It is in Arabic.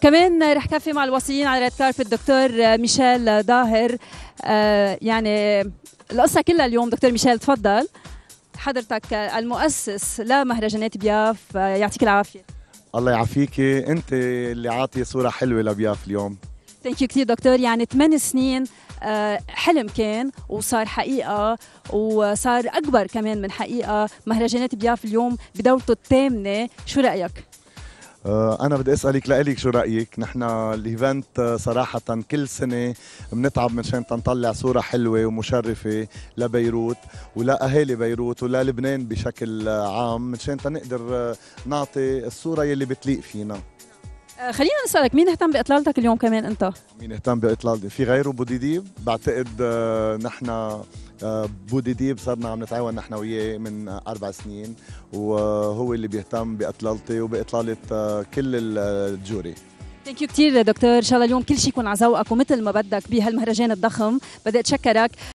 كمان رح كفي مع الوصيين على red carpet الدكتور ميشيل ظاهر آه، يعني القصة كلها اليوم. دكتور ميشيل تفضل. حضرتك المؤسس لمهرجانات بياف يعطيك العافية. الله يعافيكي انت اللي عاطيه صورة حلوة لبياف اليوم. thank you كثير دكتور. يعني ثمان سنين آه، حلم كان وصار حقيقة وصار أكبر كمان من حقيقة. مهرجانات بياف اليوم بدورته الثامنة. شو رأيك؟ آه، أنا بدي أسألك لإلك شو رأيك؟ نحن ال event آه، صراحة كل سنة بنتعب منشان نطلع صورة حلوة ومشرفة لبيروت ولاهالي بيروت وللبنان بشكل آه، عام منشان نقدر نعطي الصورة يلي بتليق فينا. آه، خلينا نسألك مين اهتم بإطلالتك اليوم كمان أنت؟ مين اهتم بإطلالتي غيره بوديديب بعتقد آه، نحن بوديديب صرنا عم نتعاون نحن وياه من أربع سنين وهو اللي بيهتم بأطلالتي وبإطلالة آه، كل ال- الجوري. ثانك يو كثير دكتور. إن شاء الله اليوم كل شيء يكون على ذوقك ومثل ما بدك بهالمهرجان الضخم. بدي أتشكرك.